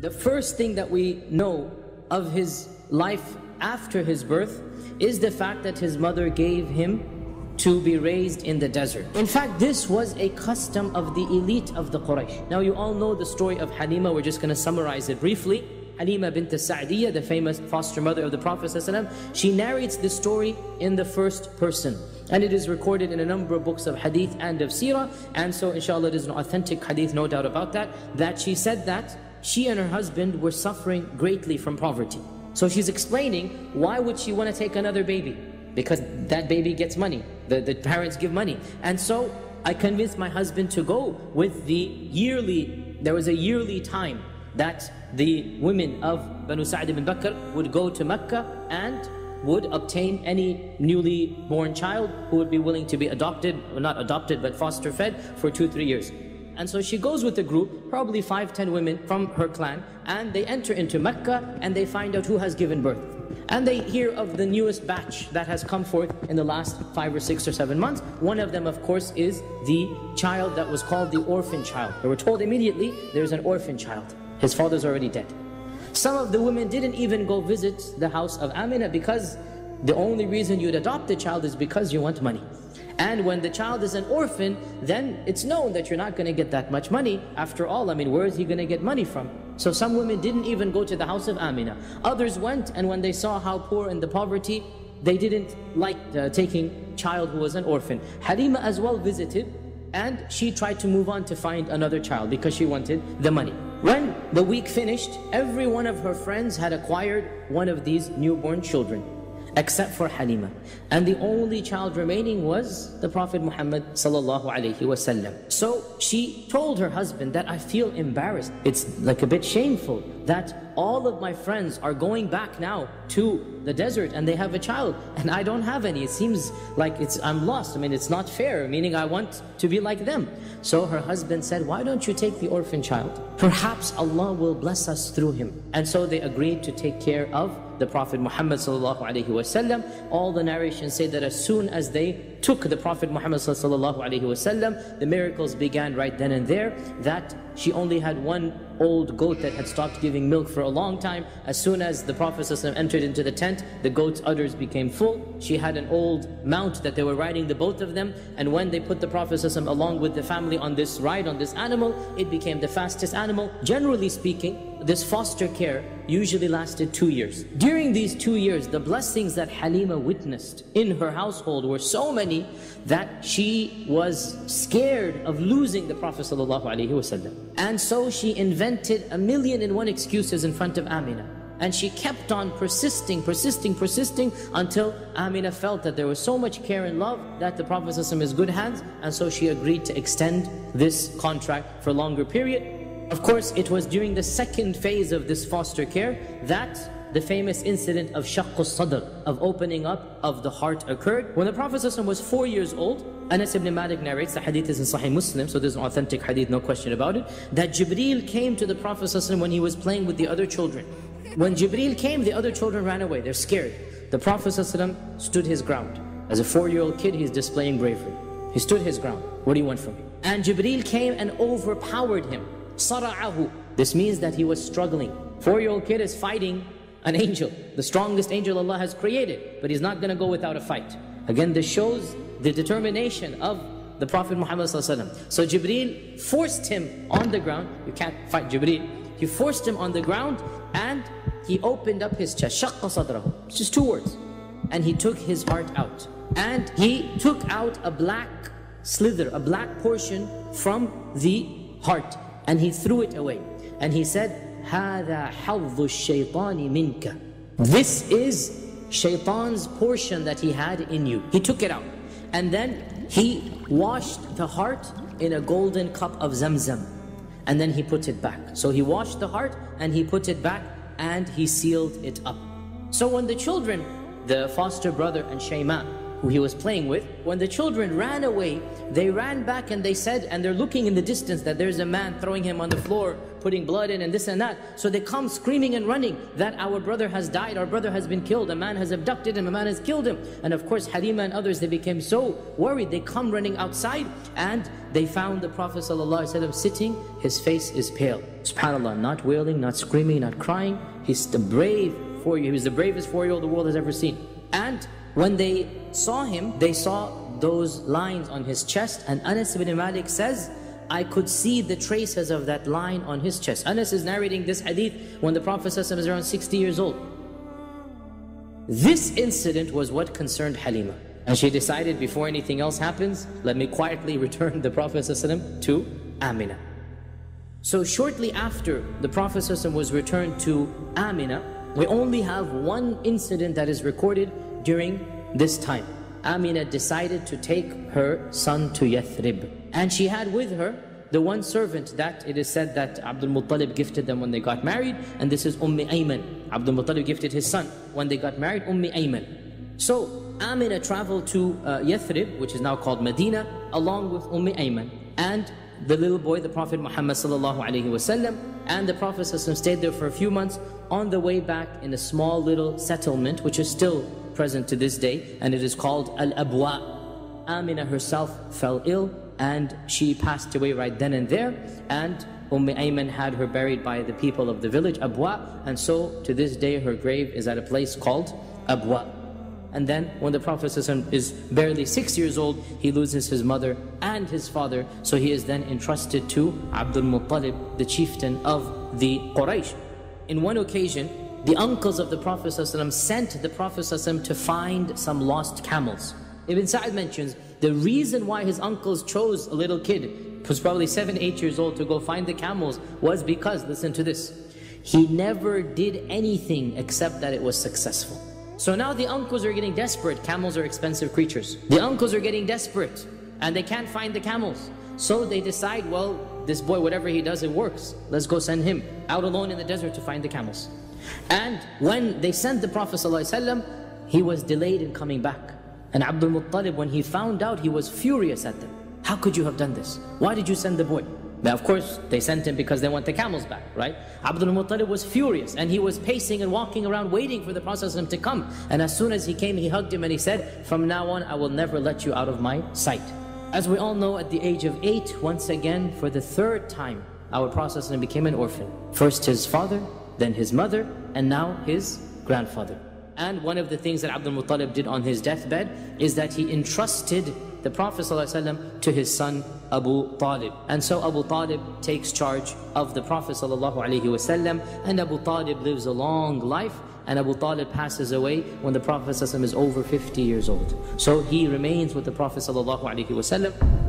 The first thing that we know of his life after his birth is the fact that his mother gave him to be raised in the desert. In fact, this was a custom of the elite of the Quraysh. Now you all know the story of Halima, we're just going to summarize it briefly. Halima bint Sa'diyah, the famous foster mother of the Prophet she narrates this story in the first person. And it is recorded in a number of books of hadith and of seerah. And so inshallah it is an authentic hadith, no doubt about that, that she said that she and her husband were suffering greatly from poverty. So she's explaining why would she want to take another baby? Because that baby gets money. The, the parents give money. And so I convinced my husband to go with the yearly, there was a yearly time that the women of Banu Sa'd ibn Bakr would go to Mecca and would obtain any newly born child who would be willing to be adopted, or not adopted, but foster fed for two, three years. And so she goes with a group, probably five, ten women from her clan, and they enter into Mecca and they find out who has given birth. And they hear of the newest batch that has come forth in the last five or six or seven months. One of them, of course, is the child that was called the orphan child. They were told immediately, there's an orphan child. His father's already dead. Some of the women didn't even go visit the house of Amina because the only reason you'd adopt the child is because you want money. And when the child is an orphan, then it's known that you're not going to get that much money. After all, I mean, where is he going to get money from? So some women didn't even go to the house of Amina. Others went, and when they saw how poor and the poverty, they didn't like uh, taking child who was an orphan. Halima as well visited, and she tried to move on to find another child because she wanted the money. When the week finished, every one of her friends had acquired one of these newborn children except for Halima. And the only child remaining was the Prophet Muhammad sallallahu alaihi wasallam. So she told her husband that I feel embarrassed. It's like a bit shameful that all of my friends are going back now to the desert and they have a child and I don't have any. It seems like it's I'm lost. I mean, it's not fair, meaning I want to be like them. So her husband said, why don't you take the orphan child? Perhaps Allah will bless us through him. And so they agreed to take care of the Prophet Muhammad sallallahu alaihi wasallam. All the narrations say that as soon as they took the Prophet Muhammad the miracles began right then and there. That she only had one old goat that had stopped giving milk for a long time. As soon as the Prophet ﷺ entered into the tent, the goat's udders became full. She had an old mount that they were riding, the both of them. And when they put the Prophet ﷺ along with the family on this ride, on this animal, it became the fastest animal. Generally speaking, this foster care usually lasted two years. During these two years, the blessings that Halima witnessed in her household were so many that she was scared of losing the Prophet ﷺ. And so she invented a million and one excuses in front of Amina. And she kept on persisting, persisting, persisting until Amina felt that there was so much care and love that the Prophet ﷺ is good hands. And so she agreed to extend this contract for a longer period. Of course, it was during the second phase of this foster care that the famous incident of shaqqu sadr, of opening up of the heart occurred. When the Prophet was four years old, Anas ibn Malik narrates, the hadith is in Sahih Muslim, so there's an authentic hadith, no question about it, that Jibreel came to the Prophet when he was playing with the other children. When Jibreel came, the other children ran away, they're scared. The Prophet stood his ground. As a four-year-old kid, he's displaying bravery. He stood his ground. What do you want from me? And Jibreel came and overpowered him sara'ahu. This means that he was struggling. Four-year-old kid is fighting an angel, the strongest angel Allah has created, but he's not going to go without a fight. Again, this shows the determination of the Prophet Muhammad So Jibreel forced him on the ground. You can't fight Jibreel. He forced him on the ground and he opened up his chest. It's just two words. And he took his heart out. And he took out a black slither, a black portion from the heart and he threw it away. And he said, هَذَا حَظُّ الشَّيْطَانِ مِنْكَ This is shaitan's portion that he had in you. He took it out. And then he washed the heart in a golden cup of zamzam. And then he put it back. So he washed the heart and he put it back and he sealed it up. So when the children, the foster brother and Shayma, who he was playing with. When the children ran away, they ran back and they said, and they're looking in the distance that there's a man throwing him on the floor, putting blood in and this and that. So they come screaming and running that our brother has died, our brother has been killed, a man has abducted him, a man has killed him. And of course Halima and others, they became so worried. They come running outside and they found the Prophet ﷺ sitting, his face is pale. SubhanAllah, not wailing, not screaming, not crying. He's the brave four he was the bravest four-year-old the world has ever seen. And when they saw him, they saw those lines on his chest and Anas ibn Malik says, I could see the traces of that line on his chest. Anas is narrating this hadith when the Prophet is around 60 years old. This incident was what concerned Halima. And she decided before anything else happens, let me quietly return the Prophet to Amina. So shortly after the Prophet was returned to Amina, we only have one incident that is recorded during this time. Amina decided to take her son to Yathrib. And she had with her the one servant that it is said that Abdul Muttalib gifted them when they got married. And this is Umm Ayman. Abdul Muttalib gifted his son when they got married, Umm Ayman. So Amina traveled to uh, Yathrib, which is now called Medina, along with Umm Ayman. And the little boy, the Prophet Muhammad sallallahu alaihi wasallam, and the Prophet stayed there for a few months. On the way back in a small little settlement, which is still present to this day, and it is called Al-Abwa. Amina herself fell ill, and she passed away right then and there. And Umm Ayman had her buried by the people of the village, Abwa, and so to this day her grave is at a place called Abwa. And then when the Prophet is barely six years old, he loses his mother and his father. So he is then entrusted to Abdul Muttalib, the chieftain of the Quraysh. In one occasion, the uncles of the Prophet ﷺ sent the Prophet ﷺ to find some lost camels. Ibn Sa'd mentions the reason why his uncles chose a little kid, who was probably seven, eight years old, to go find the camels was because, listen to this, he never did anything except that it was successful. So now the uncles are getting desperate. Camels are expensive creatures. The uncles are getting desperate and they can't find the camels. So they decide, well, this boy, whatever he does, it works. Let's go send him out alone in the desert to find the camels. And when they sent the Prophet ﷺ, he was delayed in coming back. And Abdul Muttalib, when he found out, he was furious at them. How could you have done this? Why did you send the boy? Now, of course, they sent him because they want the camels back, right? Abdul Muttalib was furious and he was pacing and walking around waiting for the Prophet to come. And as soon as he came, he hugged him and he said, From now on, I will never let you out of my sight. As we all know, at the age of eight, once again, for the third time, our Prophet became an orphan. First his father, then his mother, and now his grandfather. And one of the things that Abdul Muttalib did on his deathbed is that he entrusted the Prophet ﷺ to his son Abu Talib. And so Abu Talib takes charge of the Prophet ﷺ and Abu Talib lives a long life and Abu Talib passes away when the Prophet ﷺ is over 50 years old. So he remains with the Prophet ﷺ